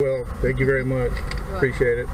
Well, thank you very much. Appreciate it.